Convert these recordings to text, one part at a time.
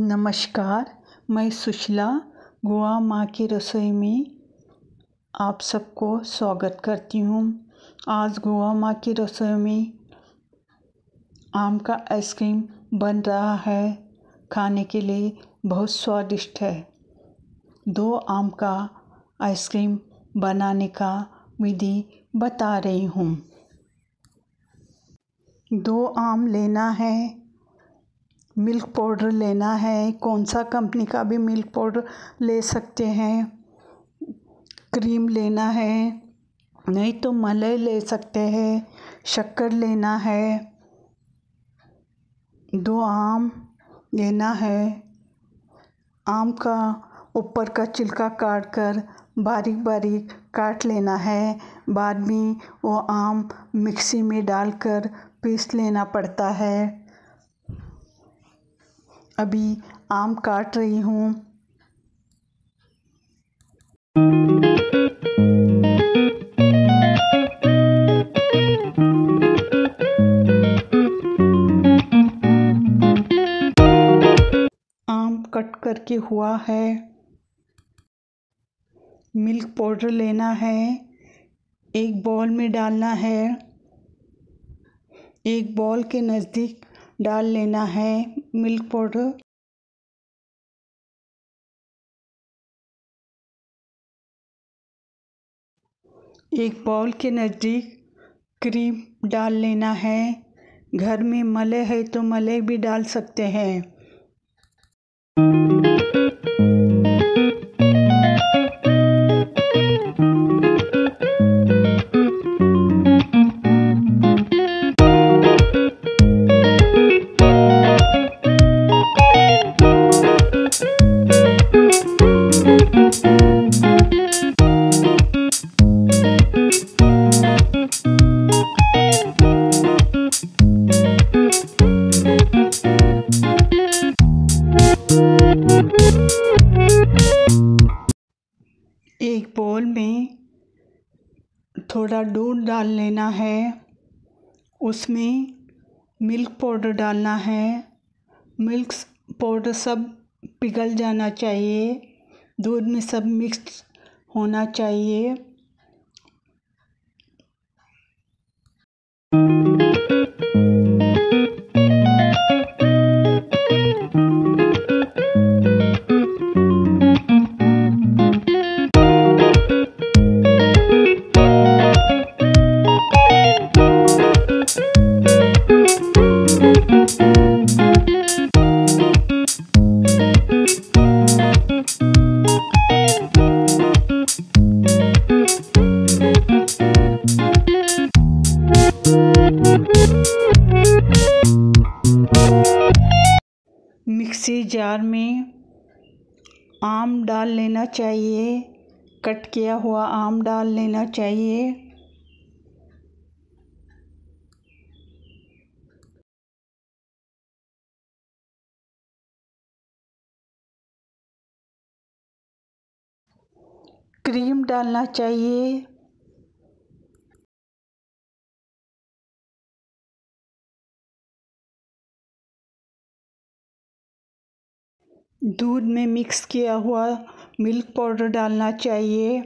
नमस्कार, मैं सुशीला गोवा माँ की रसोई में आप सबको स्वागत करती हूँ। आज गोवा माँ की रसोई में आम का आइसक्रीम बन रहा है। खाने के लिए बहुत स्वादिष्ट है। दो आम का आइसक्रीम बनाने का विधि बता रही हूँ। दो आम लेना है। मिल्क पाउडर लेना है? कौन सा कंपनी का भी मिल्क पाउडर ले सकते हैं? क्रीम लेना है? नहीं तो मलाई ले सकते हैं। शक्कर लेना है। दो आम लेना है। आम का ऊपर का छिलका काट कर बारीक बारीक काट लेना है। बाद में वो आम मिक्सी में डालकर पीस लेना पड़ता है। अभी आम काट रही हूँ। आम कट करके हुआ है। मिल्क पाउडर लेना है। एक बॉल में डालना है। एक बॉल के नज़दीक डाल लेना है, मिल्क पाउडर। एक बाउल के नज़दीक क्रीम डाल लेना है। घर में मले है तो मले भी डाल सकते हैं। डाल लेना है। उसमें मिल्क पाउडर डालना है। मिल्क पाउडर सब पिघल जाना चाहिए। दूध में सब मिक्स होना चाहिए। आम डाल लेना चाहिए। कट किया हुआ आम डाल लेना चाहिए। क्रीम डालना चाहिए। दूध में मिक्स किया हुआ मिल्क पाउडर डालना चाहिए।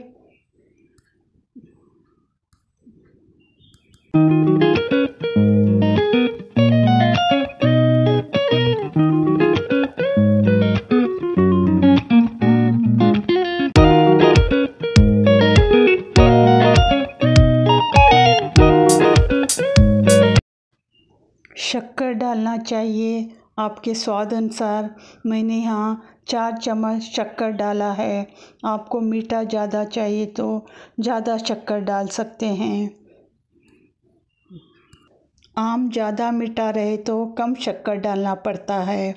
शक्कर डालना चाहिए। आपके स्वाद अनुसार मैंने यहाँ चार चम्मच शक्कर डाला है। आपको मीठा ज़्यादा चाहिए तो ज़्यादा शक्कर डाल सकते हैं। आम ज़्यादा मीठा रहे तो कम शक्कर डालना पड़ता है।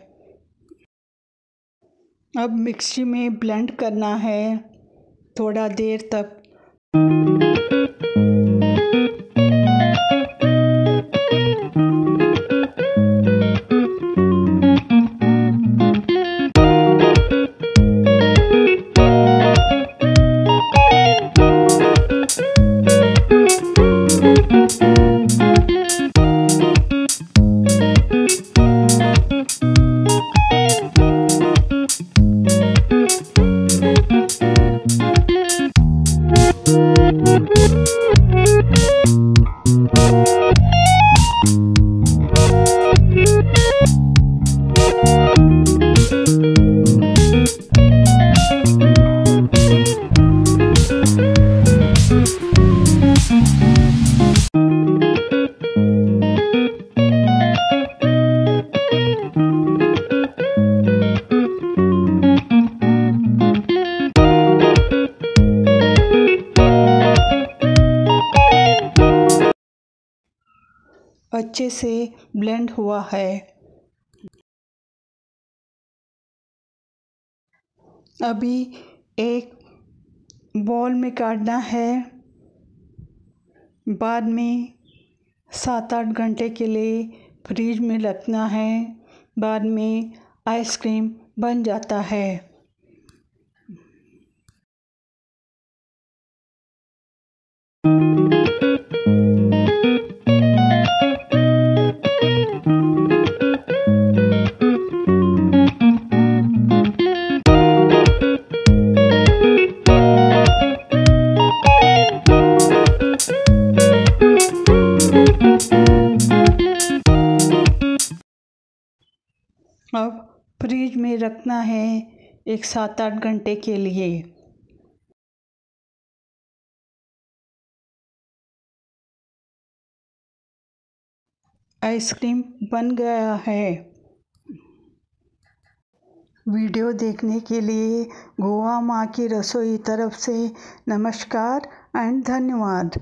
अब मिक्सी में ब्लेंड करना है। थोड़ा देर तक। अच्छे से ब्लेंड हुआ है। अभी एक बॉल में काटना है। बाद में सात आठ घंटे के लिए फ्रिज में रखना है। बाद में आइसक्रीम बन जाता है। में रखना है एक सात आठ घंटे के लिए। आइसक्रीम बन गया है। वीडियो देखने के लिए गोवा माँ की रसोई तरफ़ से नमस्कार एंड धन्यवाद।